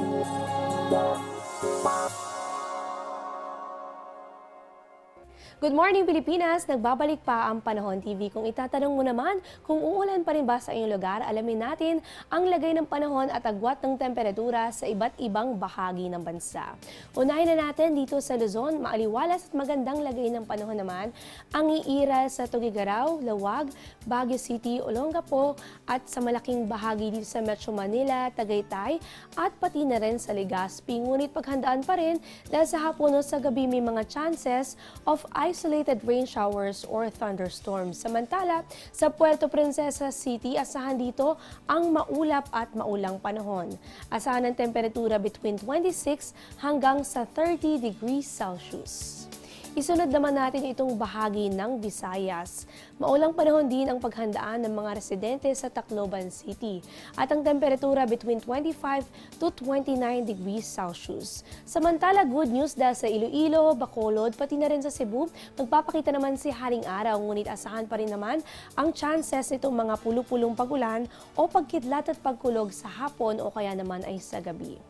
Bye. Good morning Pilipinas! Nagbabalik pa ang Panahon TV. Kung itatanong mo naman kung uulan pa rin ba sa iyong lugar, alamin natin ang lagay ng panahon at agwat ng temperatura sa iba't ibang bahagi ng bansa. Unahin na natin dito sa Luzon, maaliwalas at magandang lagay ng panahon naman ang iiral sa Tugigaraw, Lawag, Baguio City, Olongapo at sa malaking bahagi dito sa Metro Manila, Tagaytay at pati na rin sa Legazpi. Ngunit paghandaan pa rin dahil sa hapon o sa gabi may mga chances of isolated rain showers or thunderstorms. Samantala, sa Puerto Princesa City, asahan dito ang maulap at maulang panahon. Asahan ang temperatura between 26 hanggang sa 30 degrees Celsius. Isunod naman natin itong bahagi ng Visayas. Maulang panahon din ang paghandaan ng mga residente sa Tacloban City at ang temperatura between 25 to 29 degrees Celsius. Samantala, good news dahil sa Iloilo, Bacolod, pati na rin sa Cebu, magpapakita naman si Haring Araw ngunit asahan pa rin naman ang chances nitong mga pulupulong pagulan o pagkidlat at pagkulog sa hapon o kaya naman ay sa gabi.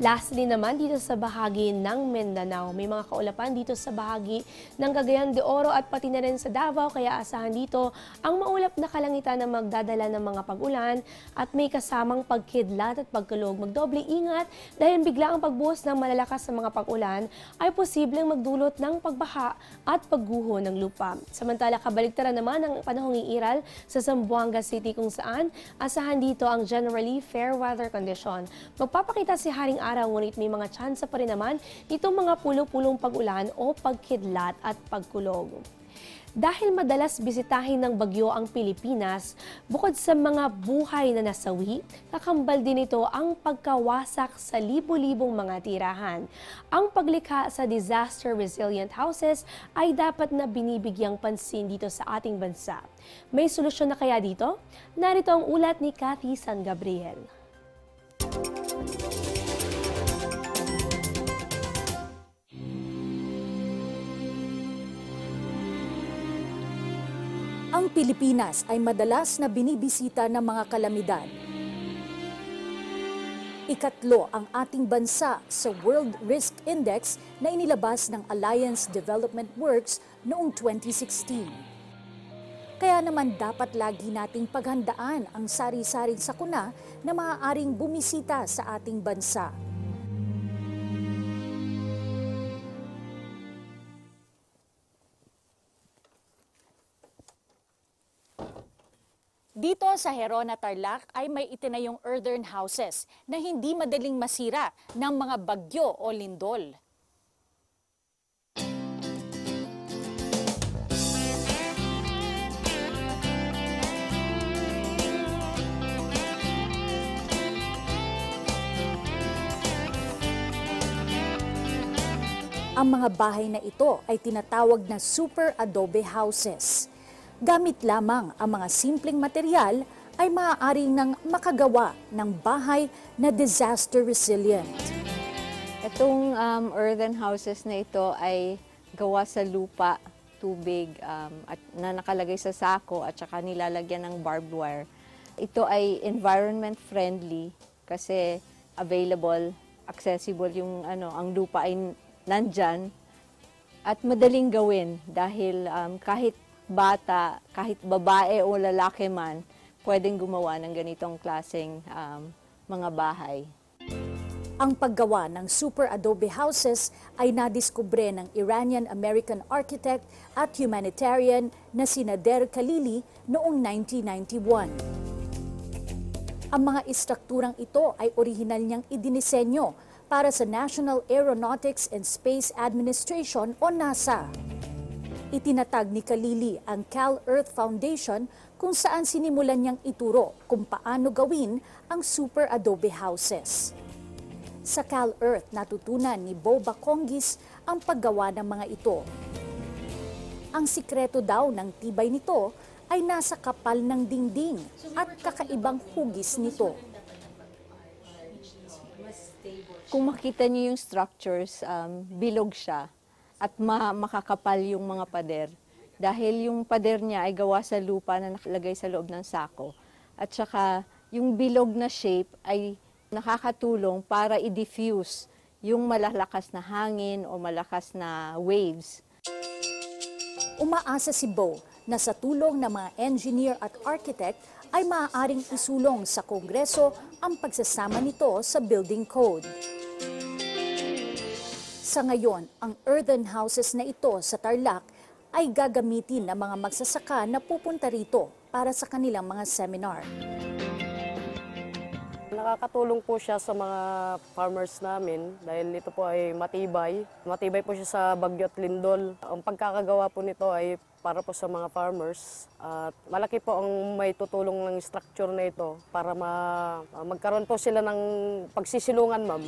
Lastly naman dito sa bahagi ng Mindanao, may mga kaulapan dito sa bahagi ng Cagayan de Oro at pati na rin sa Davao kaya asahan dito ang maulap na kalangitan na magdadala ng mga pag-ulan at may kasamang pagkidlat at pagkulog. Magdoble ingat dahil bigla ang pagbuhos ng malalakas sa mga pag-ulan ay posibleng magdulot ng pagbaha at pagguho ng lupa. Samantala kabaligtaran naman ang panahong iiral sa Zamboanga City kung saan asahan dito ang generally fair weather condition. Magpapakita si Haring araw ngunit may mga tsansa pa rin naman itong mga pulo-pulong pag-ulan o pagkidlat at pagkulog. Dahil madalas bisitahin ng bagyo ang Pilipinas, bukod sa mga buhay na nasawi, kakambal din ito ang pagkawasak sa libu-libong mga tirahan. Ang paglikha sa disaster resilient houses ay dapat na binibigyang pansin dito sa ating bansa. May solusyon na kaya dito? Narito ang ulat ni Cathy San Gabriel. Ang Pilipinas ay madalas na binibisita ng mga kalamidad. Ikatlo ang ating bansa sa World Risk Index na inilabas ng Alliance Development Works noong 2016. Kaya naman dapat lagi nating paghandaan ang sari-saring sakuna na maaaring bumisita sa ating bansa. Dito sa Herona Tarlac ay may itinayong earthen houses na hindi madaling masira ng mga bagyo o lindol. Ang mga bahay na ito ay tinatawag na super adobe houses. Gamit lamang ang mga simpleng material ay maaari nang makagawa ng bahay na disaster resilient. Itong um, earthen houses na ito ay gawa sa lupa, tubig, um, at na nakalagay sa sako at saka nilalagyan ng barbed wire. Ito ay environment friendly kasi available, accessible yung ano, ang lupa ay nandyan at madaling gawin dahil um, kahit bata, kahit babae o lalaki man, pwedeng gumawa ng ganitong klaseng um, mga bahay. Ang paggawa ng super adobe houses ay nadiskubre ng Iranian-American architect at humanitarian na si Nader Khalili noong 1991. Ang mga istrukturang ito ay orihinal niyang idinisenyo para sa National Aeronautics and Space Administration o NASA. Itinatag ni Kalili ang Cal Earth Foundation kung saan sinimulan niyang ituro kung paano gawin ang super adobe houses. Sa Cal Earth, natutunan ni Boba Congis ang paggawa ng mga ito. Ang sikreto daw ng tibay nito ay nasa kapal ng dingding at kakaibang hugis nito. Kung makita niyo yung structures, um, bilog siya at ma- makakapal yung mga pader. Dahil yung pader niya ay gawa sa lupa na nakalagay sa loob ng sako. At saka yung bilog na shape ay Nakakatulong para i-diffuse yung malalakas na hangin o malakas na waves. Umaasa si Bo na sa tulong ng mga engineer at architect ay maaaring isulong sa Kongreso ang pagsasama nito sa building code. Sa ngayon, ang earthen houses na ito sa Tarlac ay gagamitin ng mga magsasaka na pupunta rito para sa kanilang mga seminar. Nakakatulong po siya sa mga farmers namin dahil ito po ay matibay. Matibay po siya sa bagyo at lindol. Ang pagkakagawa po nito ay para po sa mga farmers. At malaki po ang may tutulong ng structure na ito para ma- magkaroon po sila ng pagsisilungan, ma'am.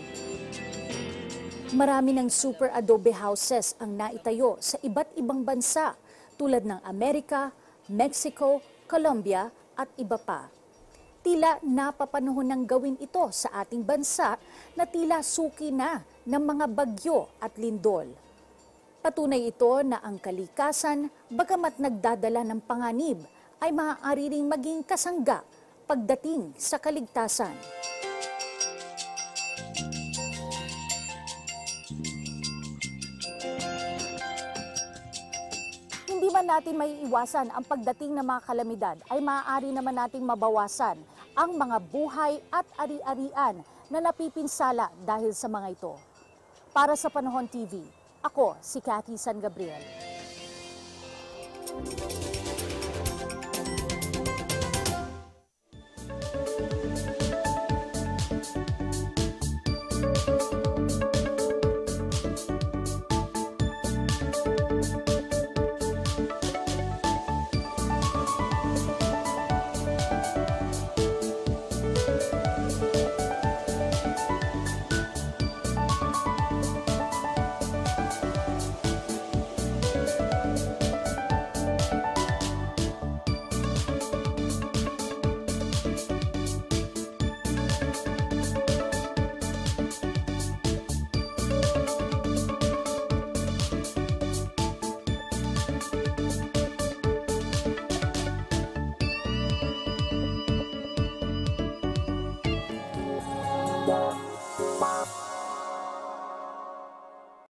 Marami ng super adobe houses ang naitayo sa iba't ibang bansa tulad ng Amerika, Mexico, Colombia at iba pa. Tila napapanahon ng gawin ito sa ating bansa na tila suki na ng mga bagyo at lindol. Patunay ito na ang kalikasan, bagamat nagdadala ng panganib, ay maaari ring maging kasangga pagdating sa kaligtasan. Man natin may iwasan ang pagdating ng mga kalamidad, ay maaari naman nating mabawasan ang mga buhay at ari-arian na napipinsala dahil sa mga ito. Para sa Panahon TV, ako si Cathy San Gabriel.